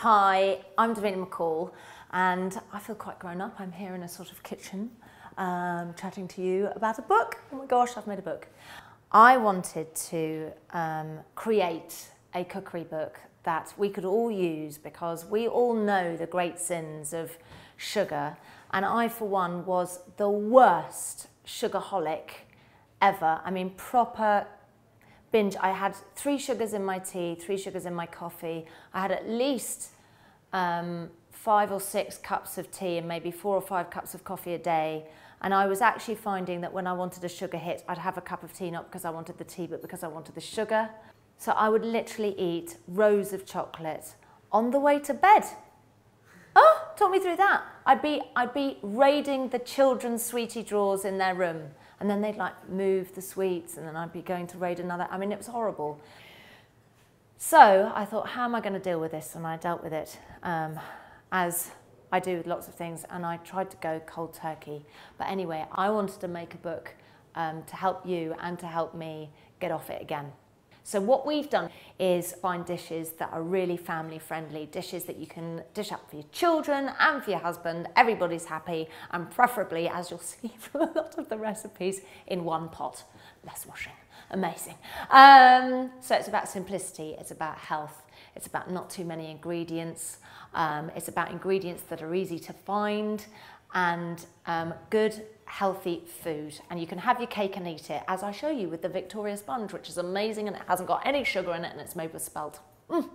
Hi, I'm Davina McCall and I feel quite grown up. I'm here in a sort of kitchen um, chatting to you about a book. Oh my gosh, I've made a book. I wanted to um, create a cookery book that we could all use because we all know the great sins of sugar and I for one was the worst sugarholic ever. I mean proper binge. I had three sugars in my tea, three sugars in my coffee. I had at least um, five or six cups of tea and maybe four or five cups of coffee a day. And I was actually finding that when I wanted a sugar hit, I'd have a cup of tea, not because I wanted the tea, but because I wanted the sugar. So I would literally eat rows of chocolate on the way to bed. Talk me through that. I'd be, I'd be raiding the children's sweetie drawers in their room and then they'd like move the sweets and then I'd be going to raid another. I mean, it was horrible. So I thought, how am I going to deal with this? And I dealt with it um, as I do with lots of things and I tried to go cold turkey. But anyway, I wanted to make a book um, to help you and to help me get off it again. So what we've done is find dishes that are really family friendly, dishes that you can dish up for your children and for your husband. Everybody's happy and preferably, as you'll see from a lot of the recipes, in one pot. Less washing. Amazing. Um, so it's about simplicity, it's about health, it's about not too many ingredients, um, it's about ingredients that are easy to find and um, good healthy food and you can have your cake and eat it as I show you with the Victoria sponge which is amazing and it hasn't got any sugar in it and it's made with spelt. Mm.